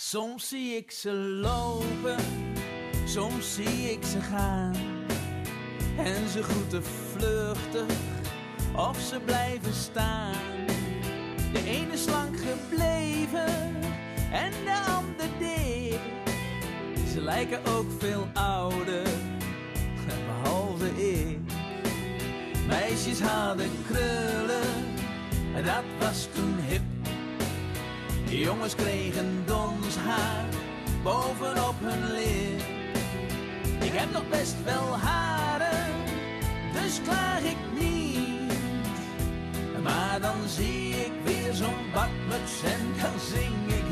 Soms zie ik ze lopen, soms zie ik ze gaan. En ze groeten vluchtig, of ze blijven staan. De ene is lang gebleven en de ander dik. Ze lijken ook veel ouder, behalve ik. Meisjes hadden krullen, dat was toen hip. Jongens kregen dons haar bovenop hun lip. Ik heb nog best wel haren, dus klaag ik niet. Maar dan zie ik weer zo'n badmuts en dan zing ik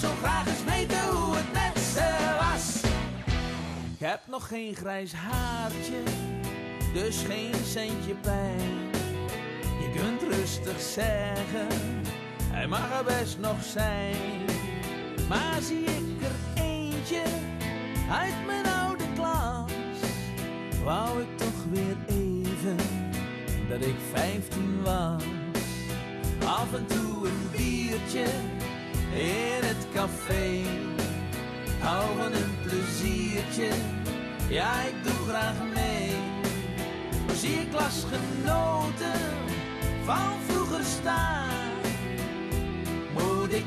zo graag eens weten hoe het met ze was. Ik heb nog geen grijs haartje, dus geen centje pijn. Je kunt rustig zeggen, hij mag er best nog zijn. Maar zie ik er eentje uit mijn oude klas, wou ik toch weer even dat ik vijftien was. Af en toe een biertje in het café. Hou van een pleziertje, ja ik doe graag mee. Zie ik klasgenoten van vroeger staan, moet ik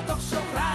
Ik wou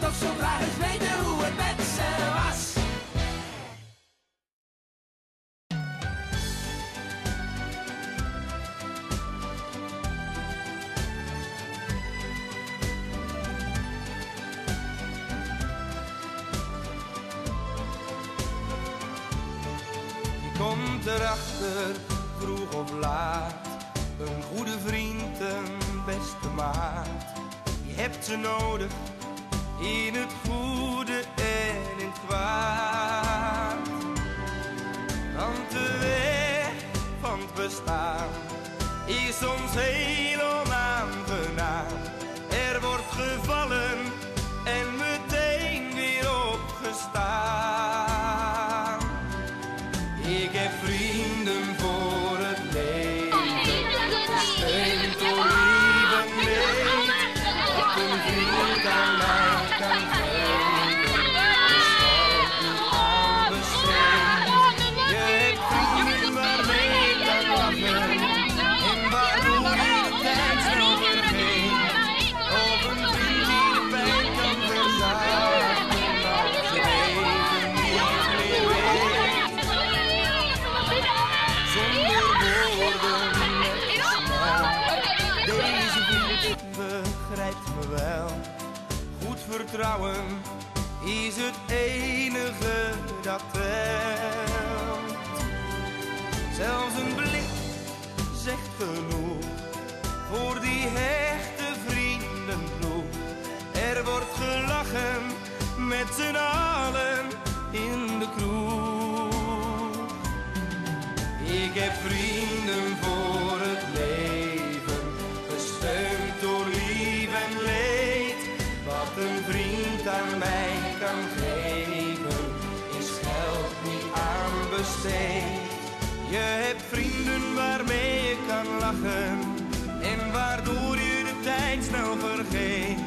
Toch zo graag eens weten hoe het met ze was. Je komt erachter, vroeg of laat. Een goede vriend, een beste maat. Je hebt ze nodig, in het goede en in het kwaad. Want de weg van het bestaan is soms heel onaangenaam. Er wordt gevallen en meteen weer opgestaan. Ik heb vrienden voor het leven. Vertrouwen is het enige dat telt. Zelfs een blik zegt genoeg voor die hechte vriendenploeg. Er wordt gelachen met z'n allen in de kroeg. Ik heb vrienden vriend aan mij kan geven, is geld niet aan besteed. Je hebt vrienden waarmee je kan lachen en waardoor je de tijd snel vergeet.